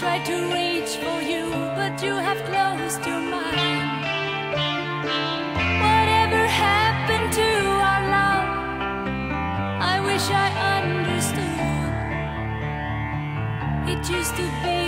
tried to reach for you, but you have closed your mind. Whatever happened to our love? I wish I understood. It used to be.